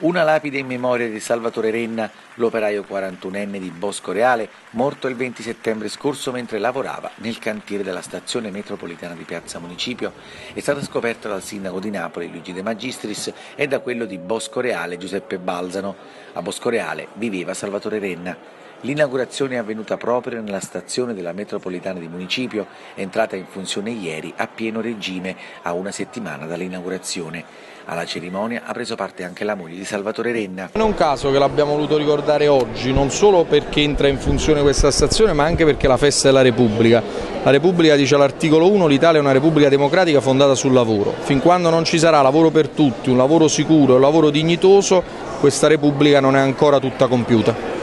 Una lapide in memoria di Salvatore Renna, l'operaio 41enne di Bosco Reale, morto il 20 settembre scorso mentre lavorava nel cantiere della stazione metropolitana di Piazza Municipio, è stata scoperta dal sindaco di Napoli Luigi De Magistris e da quello di Bosco Reale Giuseppe Balzano. A Bosco Reale viveva Salvatore Renna. L'inaugurazione è avvenuta proprio nella stazione della metropolitana di Municipio, entrata in funzione ieri a pieno regime a una settimana dall'inaugurazione. Alla cerimonia ha preso parte anche la moglie di Salvatore Renna. Non è un caso che l'abbiamo voluto ricordare oggi, non solo perché entra in funzione questa stazione, ma anche perché è la festa della Repubblica. La Repubblica dice all'articolo 1 l'Italia è una Repubblica democratica fondata sul lavoro. Fin quando non ci sarà lavoro per tutti, un lavoro sicuro un lavoro dignitoso, questa Repubblica non è ancora tutta compiuta.